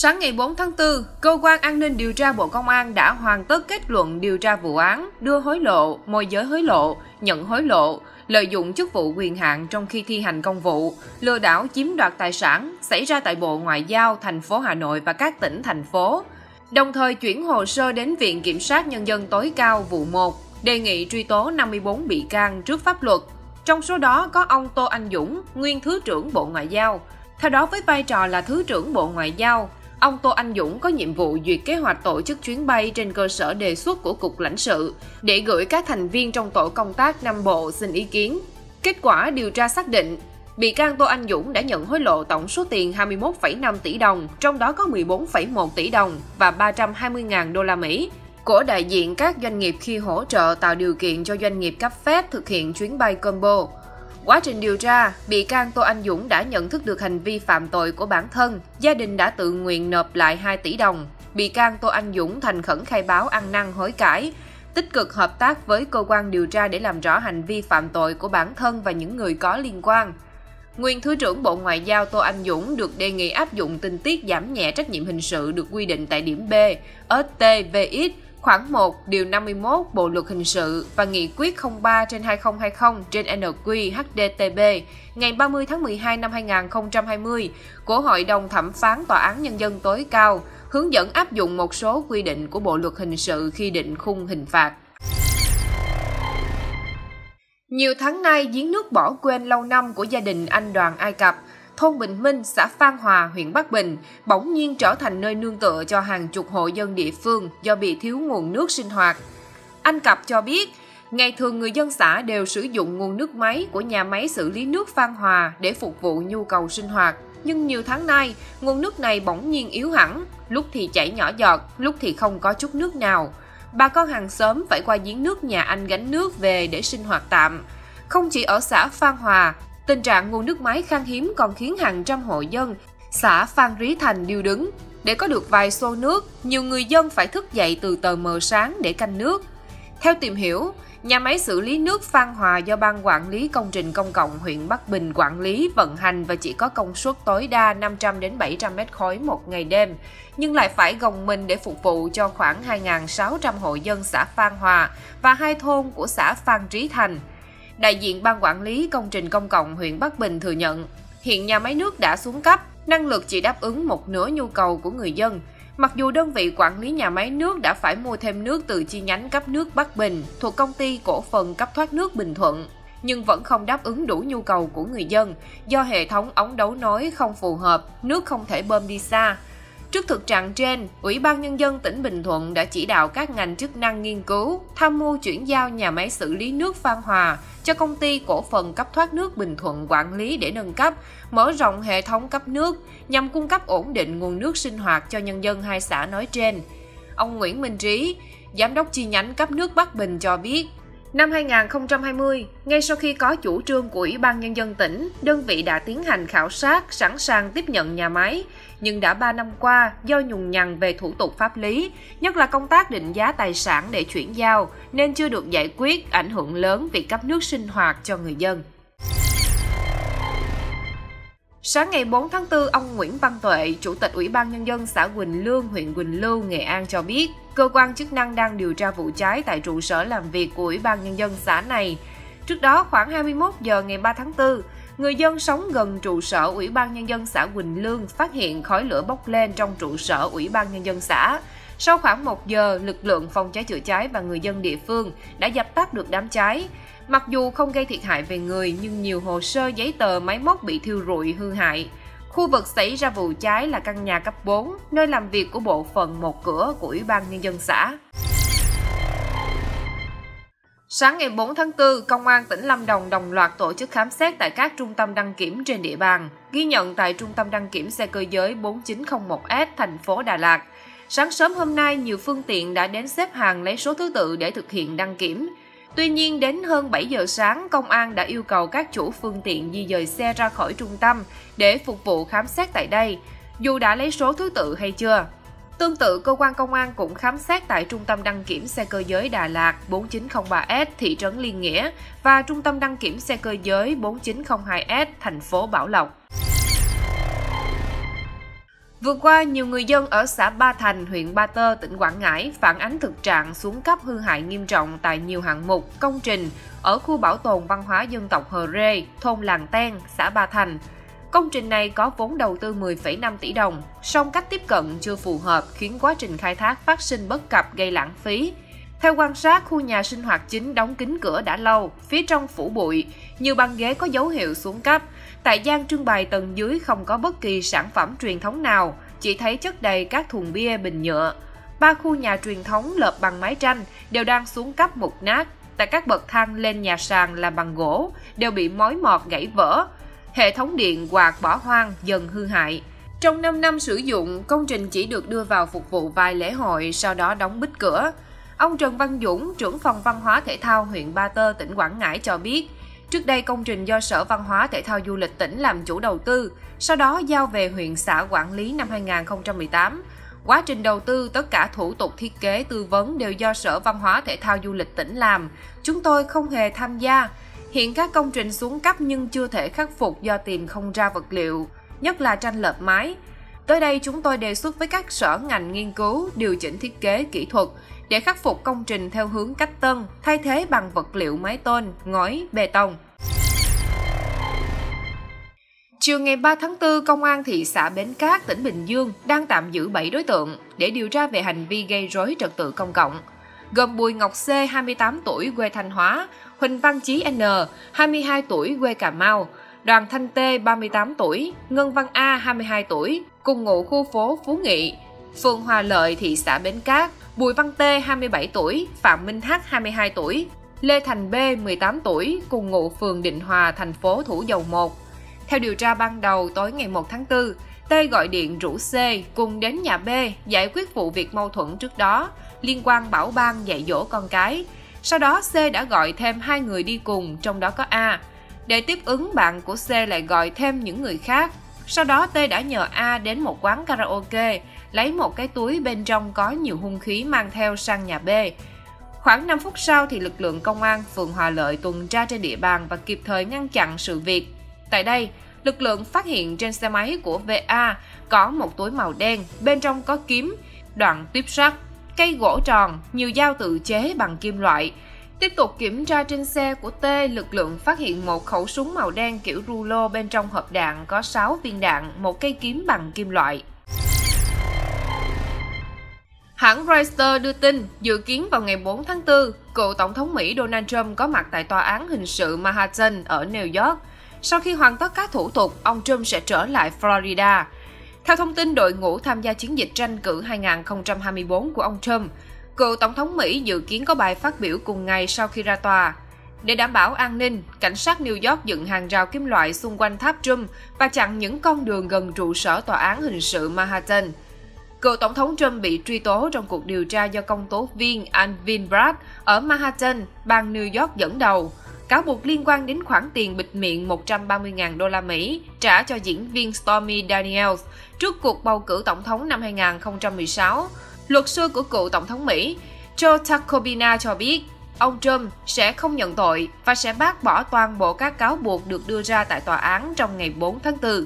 Sáng ngày 4 tháng 4, Cơ quan An ninh điều tra Bộ Công an đã hoàn tất kết luận điều tra vụ án đưa hối lộ, môi giới hối lộ, nhận hối lộ, lợi dụng chức vụ quyền hạn trong khi thi hành công vụ, lừa đảo chiếm đoạt tài sản xảy ra tại Bộ Ngoại giao, thành phố Hà Nội và các tỉnh, thành phố. Đồng thời chuyển hồ sơ đến Viện Kiểm sát Nhân dân tối cao vụ 1, đề nghị truy tố 54 bị can trước pháp luật. Trong số đó có ông Tô Anh Dũng, nguyên Thứ trưởng Bộ Ngoại giao. Theo đó với vai trò là Thứ trưởng Bộ Ngoại giao, Ông Tô Anh Dũng có nhiệm vụ duyệt kế hoạch tổ chức chuyến bay trên cơ sở đề xuất của Cục lãnh sự để gửi các thành viên trong tổ công tác Nam Bộ xin ý kiến. Kết quả điều tra xác định, bị can Tô Anh Dũng đã nhận hối lộ tổng số tiền 21,5 tỷ đồng, trong đó có 14,1 tỷ đồng và 320.000 đô la Mỹ của đại diện các doanh nghiệp khi hỗ trợ tạo điều kiện cho doanh nghiệp cấp phép thực hiện chuyến bay combo. Quá trình điều tra, bị can Tô Anh Dũng đã nhận thức được hành vi phạm tội của bản thân, gia đình đã tự nguyện nộp lại 2 tỷ đồng. Bị can Tô Anh Dũng thành khẩn khai báo ăn năn hối cải, tích cực hợp tác với cơ quan điều tra để làm rõ hành vi phạm tội của bản thân và những người có liên quan. Nguyên Thứ trưởng Bộ Ngoại giao Tô Anh Dũng được đề nghị áp dụng tình tiết giảm nhẹ trách nhiệm hình sự được quy định tại điểm B, STVX Khoảng 1, Điều 51 Bộ Luật Hình sự và Nghị quyết 03 trên 2020 trên NQ HDTB ngày 30 tháng 12 năm 2020 của Hội đồng Thẩm phán Tòa án Nhân dân tối cao hướng dẫn áp dụng một số quy định của Bộ Luật Hình sự khi định khung hình phạt. Nhiều tháng nay, giếng nước bỏ quên lâu năm của gia đình anh Đoàn Ai Cập thôn Bình Minh, xã Phan Hòa, huyện Bắc Bình bỗng nhiên trở thành nơi nương tựa cho hàng chục hộ dân địa phương do bị thiếu nguồn nước sinh hoạt. Anh Cập cho biết, ngày thường người dân xã đều sử dụng nguồn nước máy của nhà máy xử lý nước Phan Hòa để phục vụ nhu cầu sinh hoạt. Nhưng nhiều tháng nay, nguồn nước này bỗng nhiên yếu hẳn, lúc thì chảy nhỏ giọt, lúc thì không có chút nước nào. Bà con hàng xóm phải qua giếng nước nhà anh gánh nước về để sinh hoạt tạm. Không chỉ ở xã Phan Hòa, Tình trạng nguồn nước máy khan hiếm còn khiến hàng trăm hộ dân xã Phan Rí Thành điêu đứng. Để có được vài xô nước, nhiều người dân phải thức dậy từ tờ mờ sáng để canh nước. Theo tìm hiểu, nhà máy xử lý nước Phan Hòa do Ban Quản lý Công trình Công cộng huyện Bắc Bình quản lý, vận hành và chỉ có công suất tối đa 500 đến 700 mét khối một ngày đêm, nhưng lại phải gồng mình để phục vụ cho khoảng 2.600 hộ dân xã Phan Hòa và hai thôn của xã Phan Trí Thành – Đại diện Ban Quản lý Công trình Công cộng huyện Bắc Bình thừa nhận, hiện nhà máy nước đã xuống cấp, năng lực chỉ đáp ứng một nửa nhu cầu của người dân. Mặc dù đơn vị quản lý nhà máy nước đã phải mua thêm nước từ chi nhánh cấp nước Bắc Bình thuộc công ty cổ phần cấp thoát nước Bình Thuận, nhưng vẫn không đáp ứng đủ nhu cầu của người dân do hệ thống ống đấu nối không phù hợp, nước không thể bơm đi xa, Trước thực trạng trên, Ủy ban Nhân dân tỉnh Bình Thuận đã chỉ đạo các ngành chức năng nghiên cứu, tham mưu chuyển giao nhà máy xử lý nước Phan Hòa cho công ty cổ phần cấp thoát nước Bình Thuận quản lý để nâng cấp, mở rộng hệ thống cấp nước nhằm cung cấp ổn định nguồn nước sinh hoạt cho nhân dân hai xã nói trên. Ông Nguyễn Minh Trí, Giám đốc chi nhánh cấp nước Bắc Bình cho biết, Năm 2020, ngay sau khi có chủ trương của Ủy ban Nhân dân tỉnh, đơn vị đã tiến hành khảo sát sẵn sàng tiếp nhận nhà máy, nhưng đã 3 năm qua do nhùng nhằn về thủ tục pháp lý, nhất là công tác định giá tài sản để chuyển giao, nên chưa được giải quyết ảnh hưởng lớn việc cấp nước sinh hoạt cho người dân. Sáng ngày 4 tháng 4, ông Nguyễn Văn Tuệ, Chủ tịch Ủy ban Nhân dân xã Quỳnh Lương, huyện Quỳnh Lưu, Nghệ An cho biết, cơ quan chức năng đang điều tra vụ cháy tại trụ sở làm việc của Ủy ban Nhân dân xã này. Trước đó, khoảng 21 giờ ngày 3 tháng 4, người dân sống gần trụ sở Ủy ban Nhân dân xã Quỳnh Lương phát hiện khói lửa bốc lên trong trụ sở Ủy ban Nhân dân xã. Sau khoảng 1 giờ, lực lượng phòng cháy chữa cháy và người dân địa phương đã dập tắt được đám cháy. Mặc dù không gây thiệt hại về người nhưng nhiều hồ sơ giấy tờ máy móc bị thiêu rụi hư hại. Khu vực xảy ra vụ cháy là căn nhà cấp 4, nơi làm việc của bộ phận một cửa của Ủy ban Nhân dân xã. Sáng ngày 4 tháng 4, Công an tỉnh Lâm Đồng đồng loạt tổ chức khám xét tại các trung tâm đăng kiểm trên địa bàn. Ghi nhận tại Trung tâm đăng kiểm xe cơ giới 4901S thành phố Đà Lạt. Sáng sớm hôm nay, nhiều phương tiện đã đến xếp hàng lấy số thứ tự để thực hiện đăng kiểm. Tuy nhiên, đến hơn 7 giờ sáng, công an đã yêu cầu các chủ phương tiện di dời xe ra khỏi trung tâm để phục vụ khám xét tại đây, dù đã lấy số thứ tự hay chưa. Tương tự, cơ quan công an cũng khám xét tại Trung tâm đăng kiểm xe cơ giới Đà Lạt 4903S thị trấn Liên Nghĩa và Trung tâm đăng kiểm xe cơ giới 4902S thành phố Bảo Lộc. Vừa qua, nhiều người dân ở xã Ba Thành, huyện Ba Tơ, tỉnh Quảng Ngãi phản ánh thực trạng xuống cấp hư hại nghiêm trọng tại nhiều hạng mục, công trình ở khu bảo tồn văn hóa dân tộc Hờ Rê, thôn Làng Ten, xã Ba Thành. Công trình này có vốn đầu tư 10,5 tỷ đồng, song cách tiếp cận chưa phù hợp khiến quá trình khai thác phát sinh bất cập gây lãng phí. Theo quan sát, khu nhà sinh hoạt chính đóng kín cửa đã lâu, phía trong phủ bụi, nhiều băng ghế có dấu hiệu xuống cấp. Tại gian trưng bày tầng dưới không có bất kỳ sản phẩm truyền thống nào, chỉ thấy chất đầy các thùng bia bình nhựa. Ba khu nhà truyền thống lợp bằng mái tranh đều đang xuống cấp mục nát. Tại các bậc thang lên nhà sàn làm bằng gỗ đều bị mối mọt gãy vỡ. Hệ thống điện quạt bỏ hoang dần hư hại. Trong 5 năm sử dụng, công trình chỉ được đưa vào phục vụ vài lễ hội, sau đó đóng bít cửa. Ông Trần Văn Dũng, trưởng phòng văn hóa thể thao huyện Ba Tơ, tỉnh Quảng Ngãi cho biết, trước đây công trình do Sở Văn hóa Thể thao Du lịch tỉnh làm chủ đầu tư, sau đó giao về huyện xã quản lý năm 2018. Quá trình đầu tư, tất cả thủ tục thiết kế tư vấn đều do Sở Văn hóa Thể thao Du lịch tỉnh làm. Chúng tôi không hề tham gia. Hiện các công trình xuống cấp nhưng chưa thể khắc phục do tìm không ra vật liệu, nhất là tranh lợp mái. Tới đây chúng tôi đề xuất với các sở ngành nghiên cứu, điều chỉnh thiết kế kỹ thuật để khắc phục công trình theo hướng cách tân, thay thế bằng vật liệu mái tôn, ngói, bê tông. Chiều ngày 3 tháng 4, Công an thị xã Bến Cát, tỉnh Bình Dương đang tạm giữ 7 đối tượng để điều tra về hành vi gây rối trật tự công cộng, gồm Bùi Ngọc C, 28 tuổi, quê Thanh Hóa, Huỳnh Văn Chí N, 22 tuổi, quê Cà Mau, Đoàn Thanh Tê, 38 tuổi, Ngân Văn A, 22 tuổi, cùng ngụ khu phố Phú Nghị, phường Hòa Lợi, thị xã Bến Cát, Bùi Văn Tê, 27 tuổi, Phạm Minh H, 22 tuổi, Lê Thành B, 18 tuổi, cùng ngụ phường Định Hòa, thành phố Thủ Dầu Một. Theo điều tra ban đầu, tối ngày 1 tháng 4, T gọi điện rủ C cùng đến nhà B giải quyết vụ việc mâu thuẫn trước đó liên quan bảo ban dạy dỗ con cái. Sau đó C đã gọi thêm hai người đi cùng, trong đó có A. Để tiếp ứng bạn của C lại gọi thêm những người khác. Sau đó T đã nhờ A đến một quán karaoke, lấy một cái túi bên trong có nhiều hung khí mang theo sang nhà B. Khoảng 5 phút sau thì lực lượng công an phường Hòa Lợi tuần tra trên địa bàn và kịp thời ngăn chặn sự việc. Tại đây, lực lượng phát hiện trên xe máy của VA có một túi màu đen, bên trong có kiếm, đoạn tuyếp sắt, cây gỗ tròn, nhiều dao tự chế bằng kim loại. Tiếp tục kiểm tra trên xe của T, lực lượng phát hiện một khẩu súng màu đen kiểu rulo bên trong hộp đạn có 6 viên đạn, một cây kiếm bằng kim loại. Hãng Reuters đưa tin, dự kiến vào ngày 4 tháng 4, cựu Tổng thống Mỹ Donald Trump có mặt tại tòa án hình sự Manhattan ở New York. Sau khi hoàn tất các thủ tục, ông Trump sẽ trở lại Florida. Theo thông tin đội ngũ tham gia chiến dịch tranh cử 2024 của ông Trump, cựu Tổng thống Mỹ dự kiến có bài phát biểu cùng ngày sau khi ra tòa. Để đảm bảo an ninh, cảnh sát New York dựng hàng rào kim loại xung quanh tháp Trump và chặn những con đường gần trụ sở tòa án hình sự Manhattan. Cựu Tổng thống Trump bị truy tố trong cuộc điều tra do công tố viên Alvin Bragg ở Manhattan, bang New York dẫn đầu. Cáo buộc liên quan đến khoản tiền bịt miệng 130.000 đô la Mỹ trả cho diễn viên Stormy Daniels trước cuộc bầu cử tổng thống năm 2016. Luật sư của cựu Tổng thống Mỹ, Joe Tacobina cho biết, ông Trump sẽ không nhận tội và sẽ bác bỏ toàn bộ các cáo buộc được đưa ra tại tòa án trong ngày 4 tháng 4.